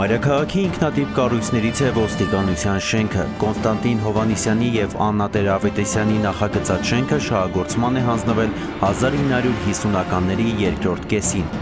Մայրաքաղաքի ինքնատիպ կառույցներից է ոստիկանության շենքը։ Կոնստանտին Հովանիսյանի եւ Աննա Տերավետեսյանի նախագծած շենքը շահագործման է հանձնվել 1950-ականների երկրորդ կեսին։